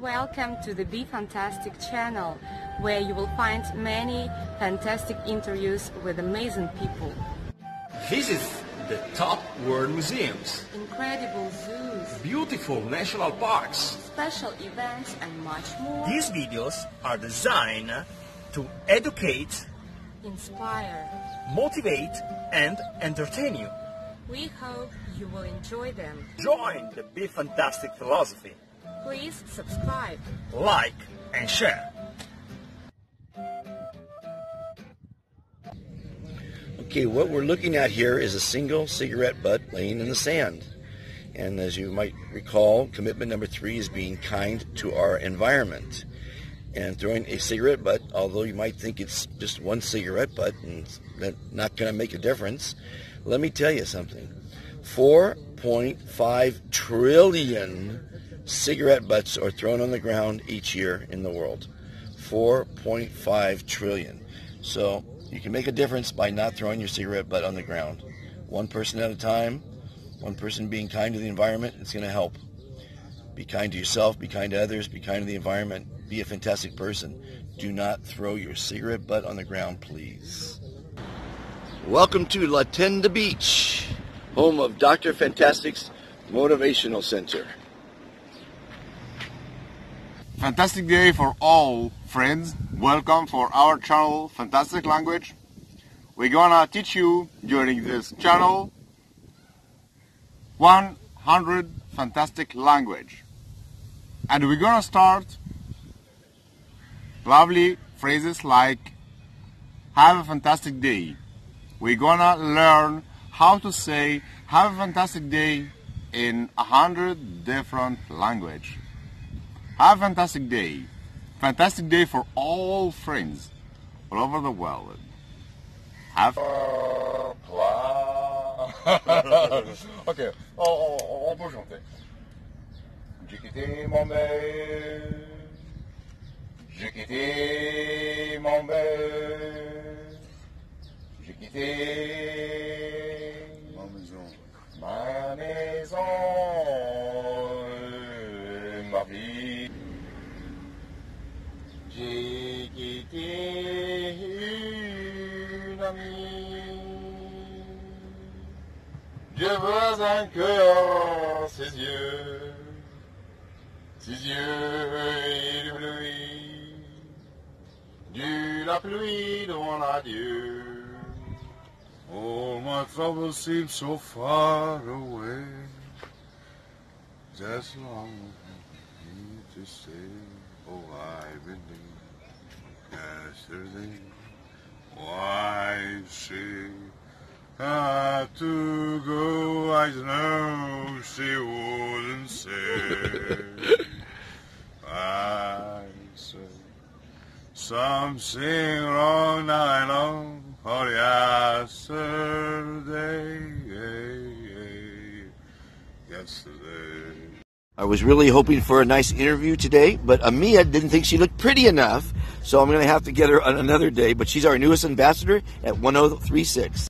Welcome to the Be Fantastic channel, where you will find many fantastic interviews with amazing people, Visit the top world museums, incredible zoos, beautiful national parks. special events, and much more. These videos are designed to educate, Inspire. motivate, and entertain you. We hope you will enjoy them. Join the Be Fantastic philosophy. Please subscribe. Like and share. Okay, what we're looking at here is a single cigarette butt laying in the sand. And as you might recall, commitment number three is being kind to our environment. And throwing a cigarette butt, although you might think it's just one cigarette butt and that's not going to make a difference, let me tell you something. 4.5 trillion cigarette butts are thrown on the ground each year in the world. 4.5 trillion. So you can make a difference by not throwing your cigarette butt on the ground. One person at a time, one person being kind to the environment, it's going to help. Be kind to yourself, be kind to others, be kind to the environment, be a fantastic person. Do not throw your cigarette butt on the ground, please. Welcome to La Tenda Beach, home of Dr. Fantastic's Motivational Center. Fantastic day for all friends. Welcome for our channel Fantastic Language. We're gonna teach you during this channel 100 fantastic language. And we're gonna start lovely phrases like have a fantastic day. We're gonna learn how to say have a fantastic day in a hundred different language. Have a fantastic day. Fantastic day for all friends all over the world. Have. ok, on, on peut chanter. J'ai quitté mon bel. J'ai quitté mon bel. J'ai quitté Ma vie. J'ai quitté une amie. Je vois encore ses yeux, ses yeux éblouis, de la pluie mon adieu. Oh, my troubles seem so far away. Just long to say, oh, I believe yesterday. Why she had to go? I know she wouldn't say. I said something wrong I know. Oh, yesterday, yesterday. I was really hoping for a nice interview today, but Amia didn't think she looked pretty enough, so I'm going to have to get her on another day. But she's our newest ambassador at 1036.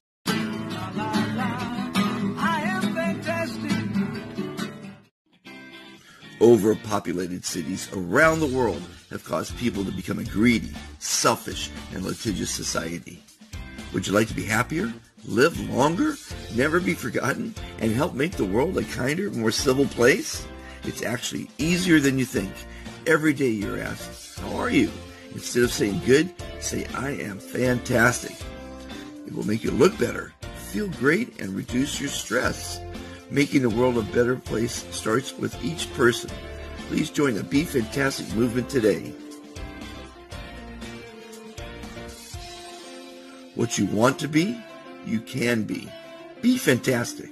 Overpopulated cities around the world have caused people to become a greedy, selfish, and litigious society. Would you like to be happier, live longer, never be forgotten, and help make the world a kinder, more civil place? It's actually easier than you think. Every day you're asked, How are you? Instead of saying good, say, I am fantastic. It will make you look better, feel great, and reduce your stress. Making the world a better place starts with each person. Please join the Be Fantastic movement today. What you want to be, you can be. Be fantastic.